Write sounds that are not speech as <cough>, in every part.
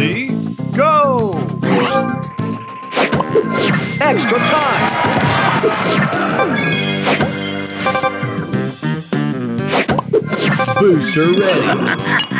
Ready, go! Extra time! Booster ready. <laughs>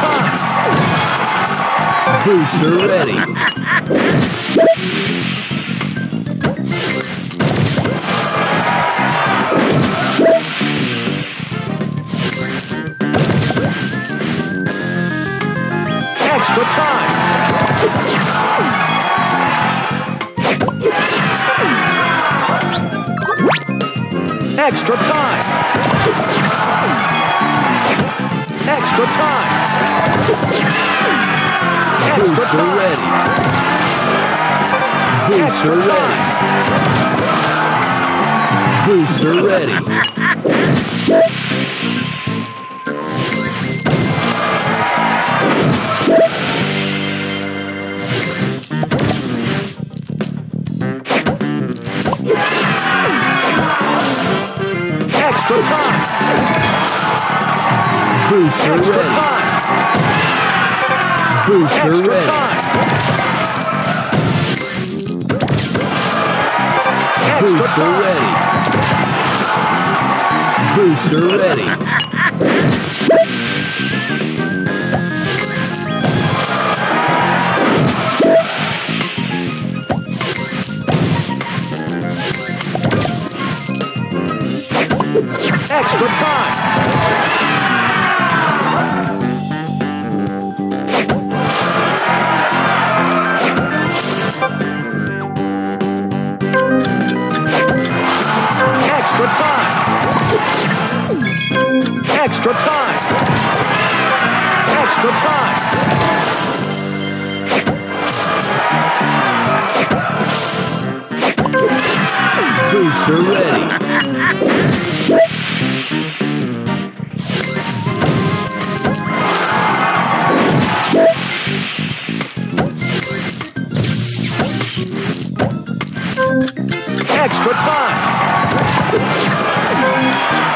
Time! Booster ready. Extra time! Extra time! Extra time! Extra time! ready. Booster Extra ready. Booster ready. Extra time! Booster Extra ready. time! Booster Extra ready. time! Booster time! ready. Booster ready. Extra time! Extra time! Extra time! Booster ready. Extra time!